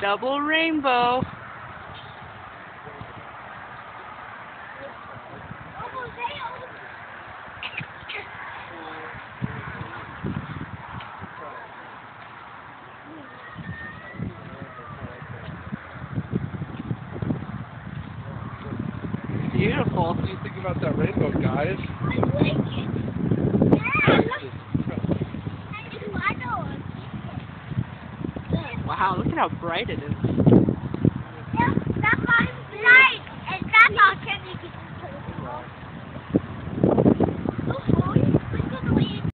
Double rainbow. Beautiful. What do you think about that rainbow, guys? I like it. Yeah, look. Wow, look at how bright it is.